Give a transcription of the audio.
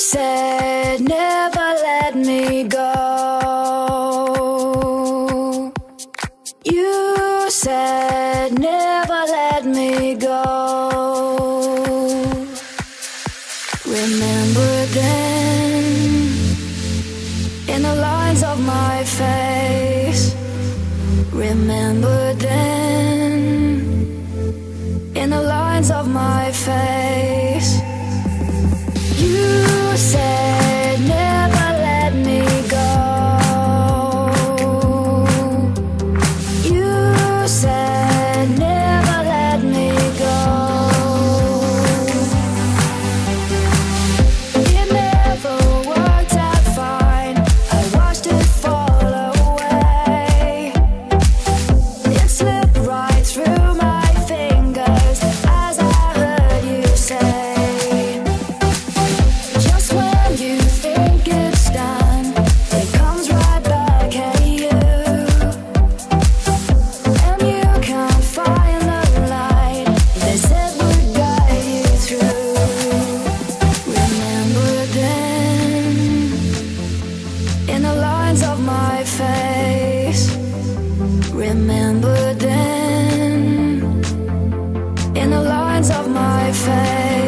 said never let me go. You said never let me go. Remember then, in the lines of my face. Remember then, in the lines of my face. Remember them in the lines of my face.